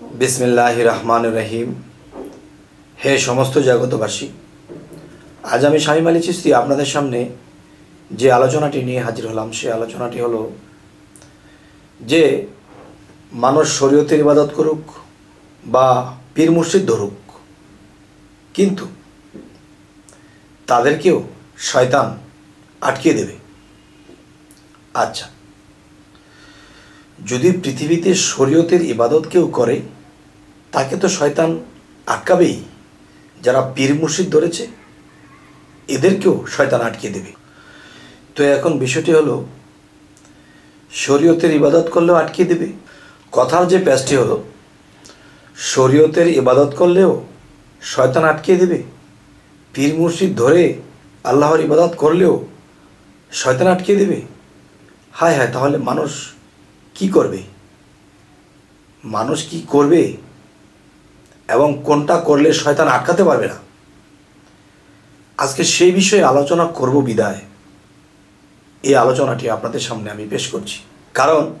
বিসমিল্লাহ রহমান রহিম। হে সমস্ত জগতবাসী আজ আমি শাহিম আলী চিস্তি আপনাদের সামনে যে আলোচনাটি নিয়ে হাজির হলাম, সে আলোচনাটি হলো যে মানুষ শরীয়তের ইবাদত করুক বা পীর মুর্শিদ ধরুক, কিন্তু তাদেরকেও শয়তান আটকে দেবে। আচ্ছা যদি পৃথিবীতে শরীয়তের ইবাদত কেউ করে, তাকে তো শয়তান আটকাবেই। যারা পীর মুর্শিদ ধরেছে, এদেরকেও শয়তান আটকে দেবে। তো এখন বিষয়টি হলো, শরীয়তের ইবাদত করলেও আটকে দেবে। কথার যে প্যাচটি হলো, শরীয়তের ইবাদত করলেও শয়তান আটকে দেবে। পীর মুর্শিদ ধরে আল্লাহর ইবাদত করলেও শয়তান আটকে দেবে। হায় হায়, তাহলে মানুষ কি করবে? মানুষ কি করবে? এবং কোনটা করলে শয়তান আটকাতে পারবে না? আজকে সেই বিষয়ে আলোচনা করব বিদায়। এই আলোচনাটি আপনাদের সামনে আমি পেশ করছি। কারণ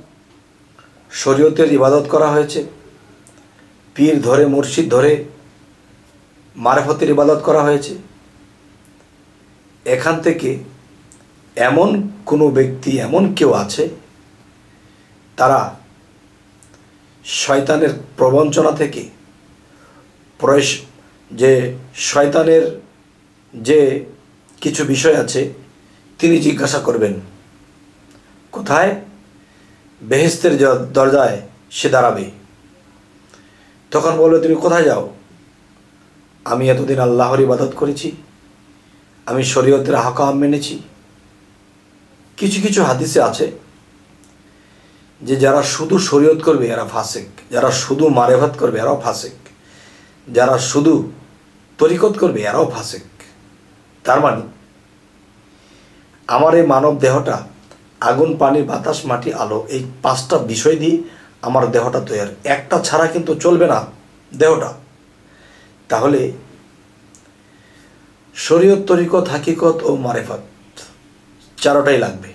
শরীয়তের ইবাদত করা হয়েছে, পীর ধরে, মুর্শিদ ধরে মারফতের ইবাদত করা হয়েছে। এখান থেকে এমন কোনো ব্যক্তি, এমন কেউ আছে তারা শয়তানের প্রবঞ্চনা থেকে প্রয়েশ যে শয়তানের যে কিছু বিষয় আছে, তিনি জিজ্ঞাসা করবেন, কোথায়? বেহেস্তের দরজায় সে দাঁড়াবে। তখন বলবে, তুমি কোথায় যাও? আমি এতদিন আল্লাহর ইবাদত করেছি, আমি শরীয়তের হাকাম মেনেছি। কিছু কিছু হাদিসে আছে যে যারা শুধু শরীয়ত করবে, এরা ফাসেক। যারা শুধু মারেভাত করবে, এরাও ফাসেক। যারা শুধু তরিকত করবে, এরাও ফাসেক। তার মানে আমার এই মানব দেহটা আগুন, পানি, বাতাস, মাটি, আলো, এই পাঁচটা বিষয় দিয়ে আমার দেহটা তৈরি। একটা ছাড়া কিন্তু চলবে না দেহটা। তাহলে শরীয়ত, তরিকত, হাকিকত ও মারেফত, চারোটাই লাগবে।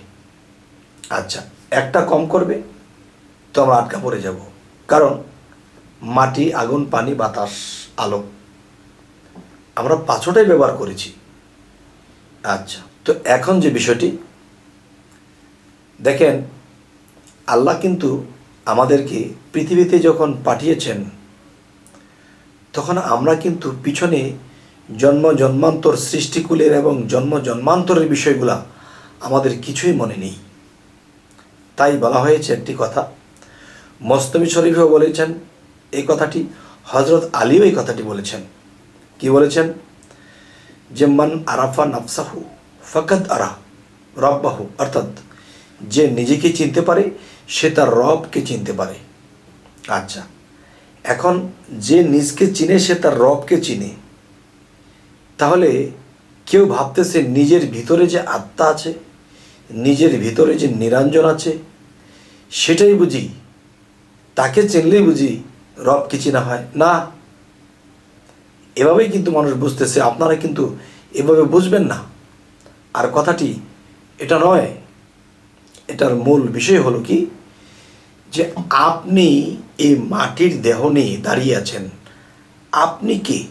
আচ্ছা। একটা কম করবে, তো আমরা আটকা পড়ে যাব। কারণ মাটি, আগুন, পানি, বাতাস, আলো, আমরা পাঁচটাই ব্যবহার করেছি। আচ্ছা তো এখন যে বিষয়টি, দেখেন, আল্লাহ কিন্তু আমাদেরকে পৃথিবীতে যখন পাঠিয়েছেন, তখন আমরা কিন্তু পিছনে জন্ম, জন্মান্তর, সৃষ্টিকুলের এবং জন্ম, জন্মান্তরের বিষয়গুলা আমাদের কিছুই মনে নেই। তাই বলা হয়েছে একটি কথা। মস্তবি শরীফেও বলেছেন এই কথাটি হজরত আলীও এই কথাটি বলেছেন। কি বলেছেন? যে, মান আরাফা নাফসাহু ফকত আরা রব্বাহু। অর্থাৎ যে নিজেকে চিনতে পারে, সে তার রবকে চিনতে পারে। আচ্ছা এখন যে নিজকে চিনে, সে তার রবকে চিনে। তাহলে কেউ ভাবতেছে নিজের ভিতরে যে আত্মা আছে, নিজের ভিতরে যে নিরঞ্জন আছে সেটাই বুঝি। তাকে চিনলেই বুঝি রব রবকে চিনা হয়। না, এভাবেই কিন্তু মানুষ বুঝতেছে, আপনারা কিন্তু এভাবে বুঝবেন না। আর কথাটি, এটা নয়, এটার মূল বিষয় হলো কি, যে আপনি এই মাটির দেহ নিয়ে দাঁড়িয়ে আছেন। আপনি কে?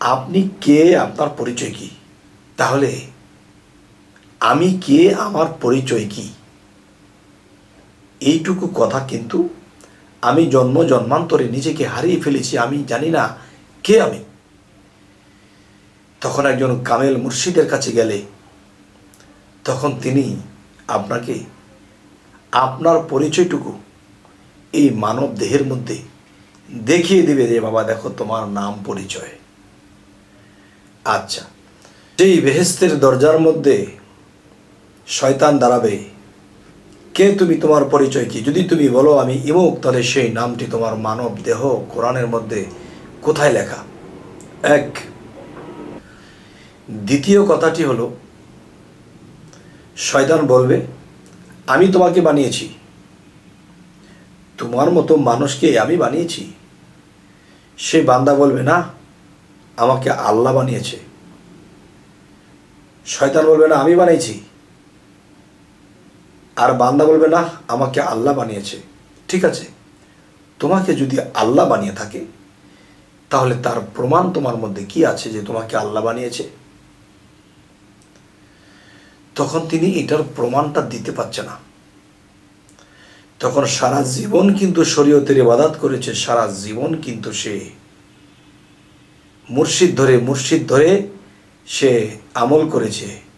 আপনি কে? আপনার পরিচয় কি? তাহলে আমি কে? আমার পরিচয় কি? এইটুকু কথা কিন্তু আমি জন্ম, জন্মান্তরে নিজেকে হারিয়ে ফেলেছি, আমি জানি না কে আমি। তখন একজন কামেল মুর্শিদের কাছে গেলে তখন তিনি আপনাকে, আপনার পরিচয়টুকু এই মানব দেহের মধ্যে দেখিয়ে দিবে যে, বাবা, দেখো তোমার নাম পরিচয়। আচ্ছা সেই বেহেস্তের দরজার মধ্যে শয়তান দাঁড়াবে। কে তুমি তোমার পরিচয় কি? যদি তুমি বলো আমি ইমুক, তাহলে সেই নামটি তোমার মানব দেহ কোরআনের মধ্যে কোথায় লেখা? এক। দ্বিতীয় কথাটি হলো, শয়তান বলবে, আমি তোমাকে বানিয়েছি। তোমার মতো মানুষকে আমি বানিয়েছি। সে বান্দা বলবে, না, আমাকে আল্লাহ বানিয়েছে। শয়তান বলবে, না, আমি বানিয়েছি আর বান্দা বলবে, না, আমাকে আল্লাহ বানিয়েছে। ঠিক আছে। তোমাকে যদি আল্লাহ বানিয়ে থাকে, তাহলে তার প্রমাণ তোমার মধ্যে কি আছে যে তোমাকে আল্লাহ বানিয়েছে? তখন তিনি এটার প্রমাণটা দিতে পারছে না। তখন সারা জীবন কিন্তু শরীয়তের ইবাদাত করেছে, সারা জীবন কিন্তু সে মুর্শিদ ধরে মুর্শিদ ধরে সে আমল করেছে।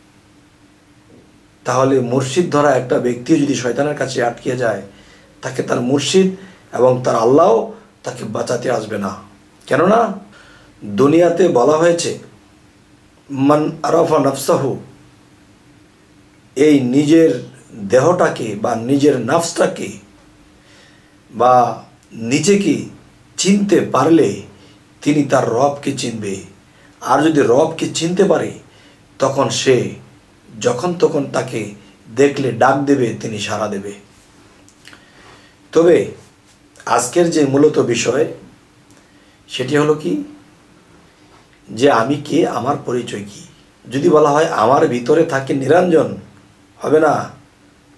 তাহলে মুর্শিদ ধরা একটা ব্যক্তি যদি শয়তানের কাছে আটকে যায়, তাকে তার মুর্শিদ এবং তার আল্লাহও তাকে বাঁচাতে আসবে না। কেননা দুনিয়াতে বলা হয়েছে, মান আরফা নফসাহু এই নিজের দেহটাকে বা নিজের নাফসটাকে বা নিজেকে চিনতে পারলে তিনি তার রবকে চিনবে। আর যদি রবকে চিনতে পারে, তখন সে যখন তখন তাকে দেখলে ডাক দেবে, তিনি সাড়া দেবে। তবে আজকের যে মূলত বিষয়, সেটি হলো কি? যে আমি কে, আমার পরিচয় কি? যদি বলা হয় আমার ভিতরে থাকে নিরঞ্জন, হবে না?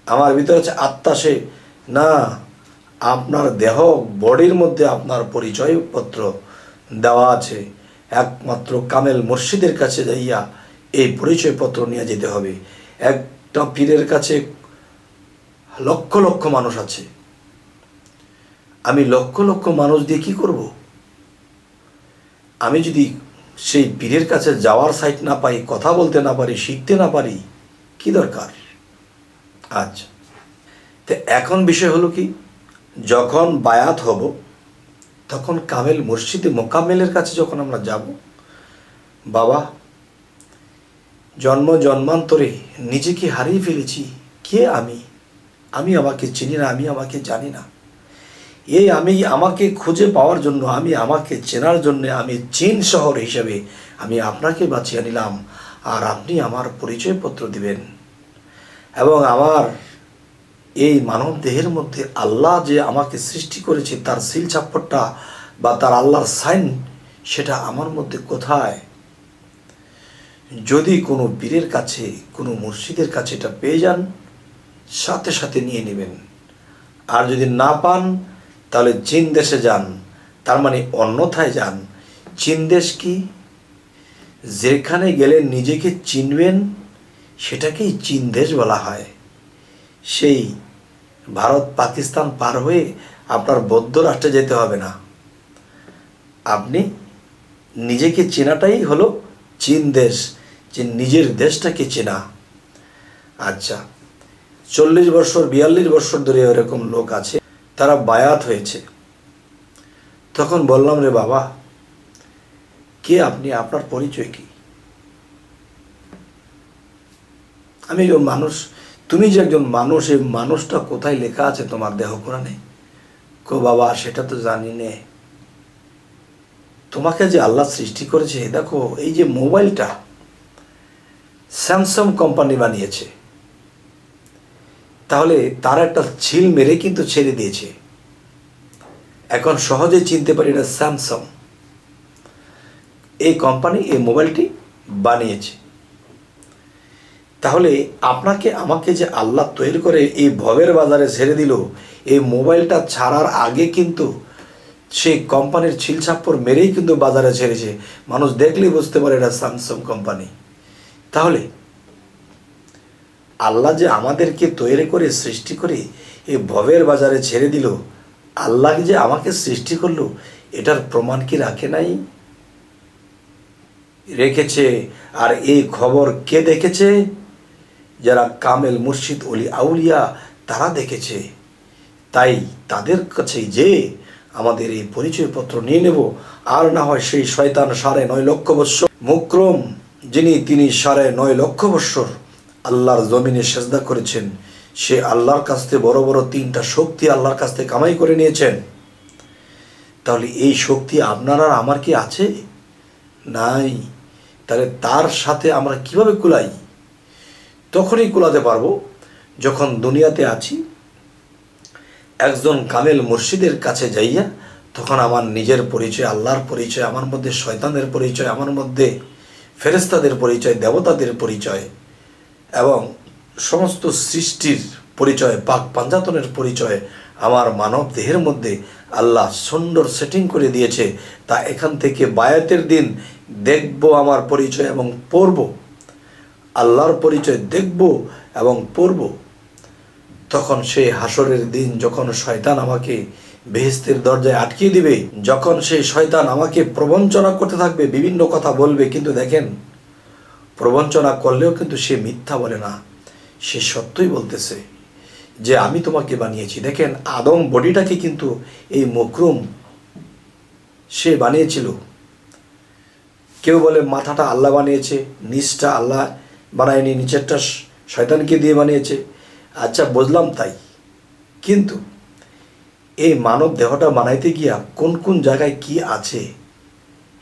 আমার ভিতরে আছে আত্মা, সে না, আপনার দেহ, বডির মধ্যে আপনার পরিচয়পত্র দেওয়া আছে। একমাত্র কামেল মসজিদের কাছে যাইয়া এই পরিচয়পত্র নিয়ে যেতে হবে। একটা পীরের কাছে লক্ষ লক্ষ মানুষ আছে। আমি লক্ষ লক্ষ মানুষ দিয়ে কি করব? আমি যদি সেই পীরের কাছে যাওয়ার সাইট না পাই, কথা বলতে না পারি, শিখতে না পারি, কি দরকার? আচ্ছা তো এখন বিষয় হলো কি, যখন বায়াত হব, তখন কামেল মসজিদে মোকামেলের কাছে যখন আমরা যাব, বাবা জন্ম জন্মান্তরে নিজেকে হারিয়ে ফেলেছি। কে আমি? আমি আমাকে চিনি না, আমি আমাকে জানি না। এই আমি আমাকে খুঁজে পাওয়ার জন্য, আমি আমাকে চেনার জন্য, আমি চীন শহর হিসেবে আমি আপনাকে বাঁচিয়ে নিলাম আর আপনি আমার পরিচয়পত্র দিবেন। এবং আমার এই মানব দেহের মধ্যে আল্লাহ যে আমাকে সৃষ্টি করেছে, তার সিল চাপ্পরটা বা তার আল্লাহর সাইন, সেটা আমার মধ্যে কোথায়? যদি কোনো পীরের কাছে, কোনো মসজিদের কাছে এটা পেয়ে যান, সাথে সাথে নিয়ে নেবেন। আর যদি না পান, তাহলে চীন দেশে যান। তার মানে অন্যথায় যান। চীন দেশ কি? যেখানে গেলে নিজেকে চিনবেন, সেটাকেই চীন দেশ বলা হয়। সেই ভারত পাকিস্তান পার হয়ে আপনার বৌদ্ধ রাষ্ট্রে যেতে হবে না। আপনি নিজেকে চেনাটাই হলো চীন দেশ যে নিজের দেশটাকে চেনা। আচ্ছা চল্লিশ বছর, বিয়াল্লিশ বছর ধরে এরকম লোক আছে, তারা বায়াত হয়েছে। তখন বললাম, রে বাবা, কে আপনি? আপনার পরিচয় কি? আমি একজন মানুষ, তুমি যে একজন মানুষ, এই মানুষটা কোথায় লেখা আছে তোমার দেহ কোরআনে? কো বাবা, সেটা তো জানি নে। তোমাকে যে আল্লাহ সৃষ্টি করেছে, দেখো, এই যে মোবাইলটা স্যামসাং কোম্পানি বানিয়েছে, তাহলে তার একটা ছিল মেরে কিন্তু ছেড়ে দিয়েছে। এখন সহজে চিনতে পারি এটা স্যামসাং এই কোম্পানি এই মোবাইলটি বানিয়েছে। তাহলে আপনাকে আমাকে যে আল্লাহ তৈরি করে এই ভবের বাজারে ছেড়ে দিল, এই মোবাইলটা ছাড়ার আগে কিন্তু সেই কোম্পানির ছিলছাপ্পর মেরেই কিন্তু বাজারে ছেড়েছে। মানুষ দেখলেই বুঝতে পারে এটা স্যামসাং কোম্পানি। তাহলে, আল্লাহ যে আমাদেরকে তৈরি করে, সৃষ্টি করে এই ভবের বাজারে ছেড়ে দিল, আল্লাহ যে আমাকে সৃষ্টি করল, এটার প্রমাণ কি রাখে নাই? রেখেছে। আর এই খবর কে দেখেছে? যারা কামেল মুর্শিদ অলি আউলিয়া, তারা দেখেছে। তাই তাদের কাছে যে আমাদের এই পরিচয়পত্র নিয়ে নেব। আর না হয় সেই শয়তান সাড়ে নয় লক্ষ বৎসর। মুক্রম যিনি, তিনি সাড়ে নয় লক্ষ বৎসর আল্লাহর জমিনে সেজদা করেছেন। সে আল্লাহর কাছ থেকে বড় বড় তিনটা শক্তি আল্লাহর কাছ থেকে কামাই করে নিয়েছেন। তাহলে এই শক্তি আপনার আর আমার কি আছে? নাই। তাহলে তার সাথে আমরা কীভাবে কুলাই? তখনই কুলাতে পারব। যখন দুনিয়াতে আছি একজন কামেল মুর্শিদের কাছে যাইয়া তখন আমার নিজের পরিচয়, আল্লাহর পরিচয়, আমার মধ্যে শয়তানের পরিচয়, আমার মধ্যে ফেরেস্তাদের পরিচয়, দেবতাদের পরিচয় এবং সমস্ত সৃষ্টির পরিচয়, পাক পাঞ্জাতনের পরিচয় আমার মানব দেহের মধ্যে আল্লাহ সুন্দর সেটিং করে দিয়েছে। তা এখান থেকে বায়াতের দিন দেখব আমার পরিচয় এবং পড়ব। আল্লাহর পরিচয় দেখব এবং পড়ব। তখন সেই হাসরের দিন যখন শয়তান আমাকে বেহেস্তের দরজায় আটকিয়ে দিবে, যখন সেই শয়তান আমাকে প্রবঞ্চনা করতে থাকবে, বিভিন্ন কথা বলবে, কিন্তু দেখেন, প্রবঞ্চনা করলেও কিন্তু সে মিথ্যা বলে না। সে সত্যই বলতেছে যে, আমি তোমাকে বানিয়েছি। দেখেন, আদম বডিটাকে কিন্তু এই মকরুম সে বানিয়েছিল। কেউ বলে, মাথাটা আল্লাহ বানিয়েছে, নিচটা আল্লাহ বানায়নি, নিচেরটা শয়তানকে দিয়ে বানিয়েছে। আচ্ছা বুঝলাম তাই। কিন্তু এই মানব দেহটা বানাইতে গিয়া কোন কোন জায়গায় কি আছে,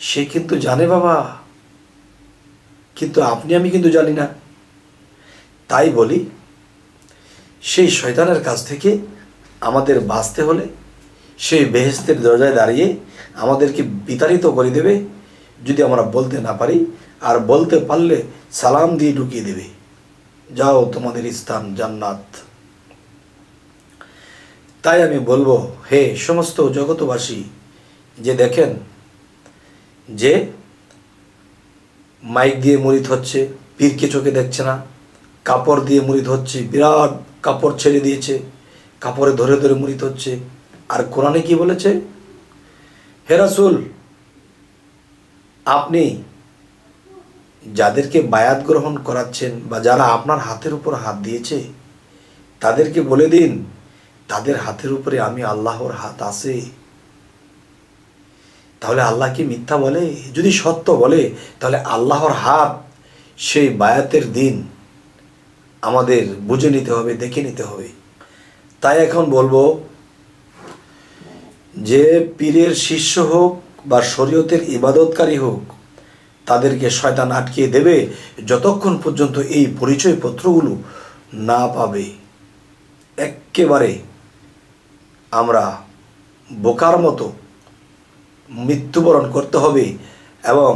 সে কিন্তু জানে বাবা। কিন্তু আপনি, আমি কিন্তু জানি না। তাই বলি, সেই শয়তানের কাছ থেকে আমাদের বাঁচতে হলে সেই বেহেস্তের দরজায় দাঁড়িয়ে আমাদেরকে বিতাড়িত করে দেবে, যদি আমরা বলতে না পারি, আর বলতে পারলে সালাম দিয়ে ঢুকিয়ে দেবে। যাও তোমাদের স্থান জান্নাত। তাই আমি বলব, হে সমস্ত জগতবাসী যে দেখেন যে মাইক দিয়ে মুড়িত হচ্ছে, পীরকে চোখে দেখছে না, কাপড় দিয়ে মুড়িত হচ্ছে, বিরাট কাপড় ছেড়ে দিয়েছে, কাপড়ে ধরে ধরে মুড়িত হচ্ছে। আর কোরআনে কি বলেছে? হেরাসুল আপনি যাদেরকে বায়াত গ্রহণ করাচ্ছেন বা যারা আপনার হাতের উপর হাত দিয়েছে, তাদেরকে বলে দিন, তাদের হাতের উপরে আমি আল্লাহর হাত আছে। তাহলে আল্লাহ কি মিথ্যা বলে? যদি সত্য বলে, তাহলে আল্লাহর হাত সেই বায়াতের দিন আমাদের বুঝে নিতে হবে, দেখে নিতে হবে। তাই এখন বলব যে পীরের শিষ্য হোক বা শরীয়তের ইবাদতকারী হোক তাদেরকে শয়তান আটকিয়ে দেবে যতক্ষণ পর্যন্ত এই পরিচয়পত্রগুলো না পাবে। একেবারে আমরা বোকার মতো মৃত্যুবরণ করতে হবে এবং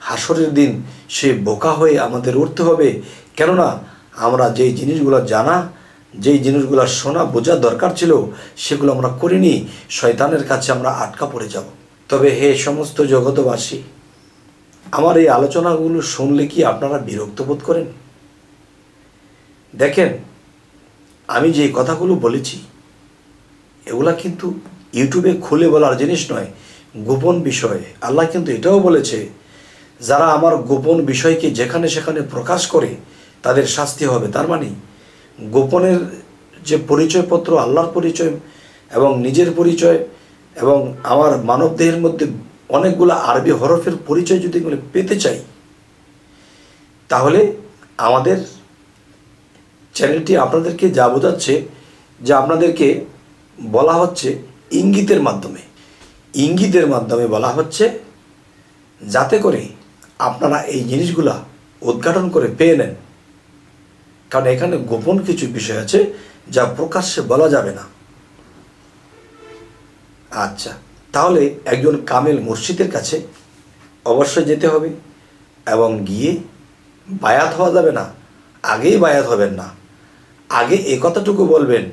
হাসরের দিন সে বোকা হয়ে আমাদের উঠতে হবে। কেননা আমরা যেই জিনিসগুলো জানা, যেই জিনিসগুলো শোনা বোঝার দরকার ছিল, সেগুলো আমরা করিনি, শয়তানের কাছে আমরা আটকা পড়ে যাব। তবে হে সমস্ত জগতবাসী আমার এই আলোচনাগুলো শুনলে কি আপনারা বিরক্ত বোধ করেন? দেখেন, আমি যে কথাগুলো বলেছি, এগুলা কিন্তু ইউটিউবে খুলে বলার জিনিস নয়, গোপন বিষয়। আল্লাহ কিন্তু এটাও বলেছে, যারা আমার গোপন বিষয়কে যেখানে সেখানে প্রকাশ করে, তাদের শাস্তি হবে। তার মানে গোপনের যে পরিচয়পত্র, আল্লাহর পরিচয় এবং নিজের পরিচয় এবং আমার মানবদেহের মধ্যে অনেকগুলো আরবি হরফের পরিচয় যদি এগুলো পেতে চাই, তাহলে আমাদের চ্যানেলটি আপনাদেরকে যা বোঝাচ্ছে, যে আপনাদেরকে বলা হচ্ছে ইঙ্গিতের মাধ্যমে। ইঙ্গিতের মাধ্যমে বলা হচ্ছে যাতে করে আপনারা এই জিনিসগুলা উদ্ঘাটন করে পেয়ে নেন। কারণ এখানে গোপন কিছু বিষয় আছে যা প্রকাশ্যে বলা যাবে না। আচ্ছা। তাহলে একজন কামেল মুর্শিদের কাছে অবশ্যই যেতে হবে এবং গিয়ে বায়াত হওয়া যাবে না, আগেই বায়াত হবেন না। আগে এ কথাটুকু বলবেন,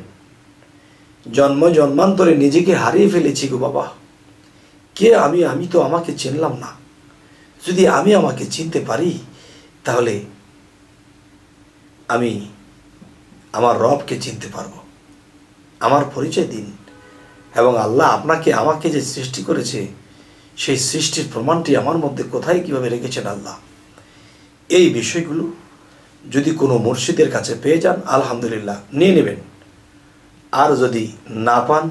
জন্ম জন্মান্তরে নিজেকে হারিয়ে ফেলেছি গো বাবা। কে আমি? আমি তো আমাকে চিনলাম না। যদি আমি আমাকে চিনতে পারি, তাহলে আমি আমার রবকে চিনতে পারব। আমার পরিচয় দিন। এবং আল্লাহ আপনাকে, আমাকে যে সৃষ্টি করেছে, সেই সৃষ্টির প্রমাণটি আমার মধ্যে কোথায় কীভাবে রেখেছেন আল্লাহ? এই বিষয়গুলো যদি কোনো মুর্শিদের কাছে পেয়ে যান, আলহামদুলিল্লাহ, নিয়ে নেবেন। আর যদি না পান,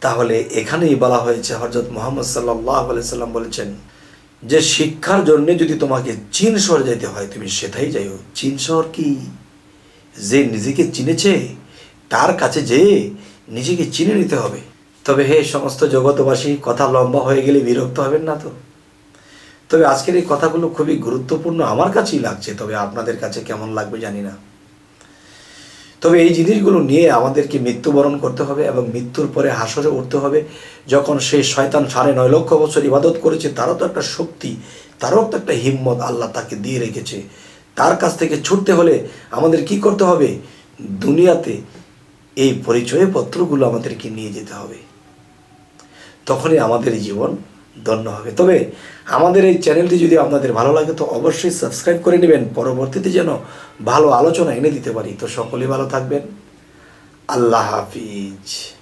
তাহলে এখানেই বলা হয়েছে হজরত মোহাম্মদ সাল্লাহ সাল্লাম বলেছেন, যে শিক্ষার জন্য যদি তোমাকে চীন শহর যেতে হয়, তুমি সেটাই যাইও। চীন শহর কি? যে নিজেকে চিনেছে, তার কাছে যেয়ে নিজেকে চিনে নিতে হবে। তবে হে সমস্ত জগতবাসী কথা লম্বা হয়ে গেলে বিরক্ত হবেন না তো? তবে আজকের এই কথাগুলো খুবই গুরুত্বপূর্ণ আমার কাছেই লাগছে, তবে আপনাদের কাছে কেমন লাগবে জানি না। তবে এই জিনিসগুলো নিয়ে আমাদেরকে মৃত্যুবরণ করতে হবে এবং মৃত্যুর পরে হাসরে উঠতে হবে। যখন সেই শয়তান সাড়ে নয় লক্ষ বছর ইবাদত করেছে, তারও তো একটা শক্তি, তারও তো একটা হিম্মত আল্লাহ তাকে দিয়ে রেখেছে। তার কাছ থেকে ছুটতে হলে আমাদের কি করতে হবে? দুনিয়াতে এই পরিচয়পত্রগুলো আমাদেরকে নিয়ে যেতে হবে। তখনই আমাদের জীবন ধন্য হবে। তবে আমাদের এই চ্যানেলটি যদি আপনাদের ভালো লাগে, তো অবশ্যই সাবস্ক্রাইব করে নেবেন। পরবর্তীতে যেন ভালো আলোচনা এনে দিতে পারি। তো সকলেই ভালো থাকবেন। আল্লাহ হাফিজ।